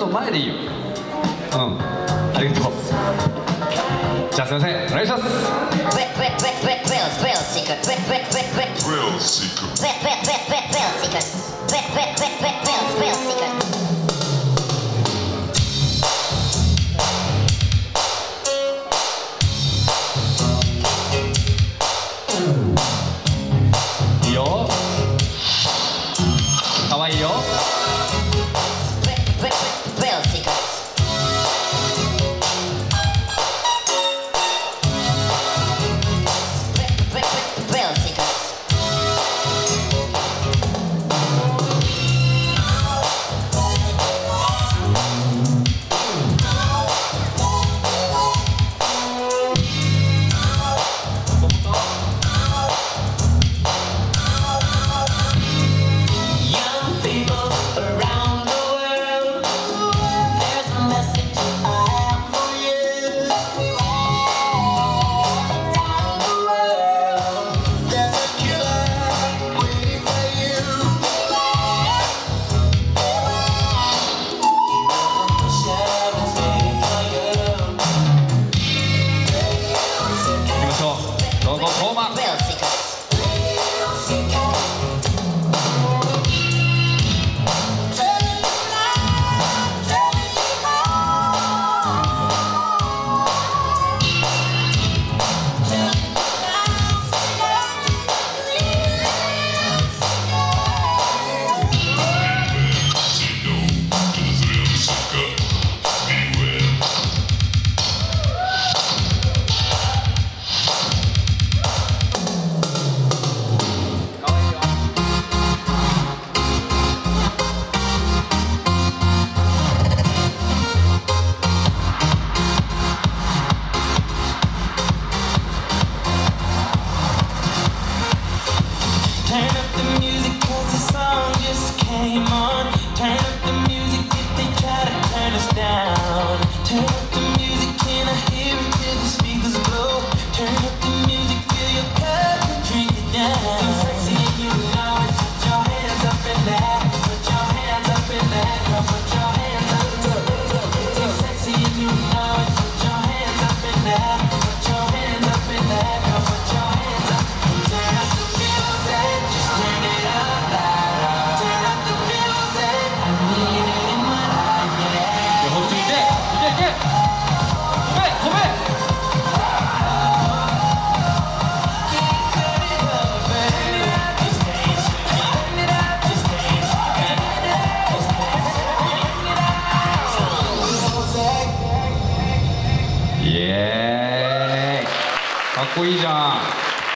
と前でいいようんありがとうじゃあすいませんお願いします Thrill seeker. Thrill seeker. Turn up the music cause the song just came on. かっこいいじゃん。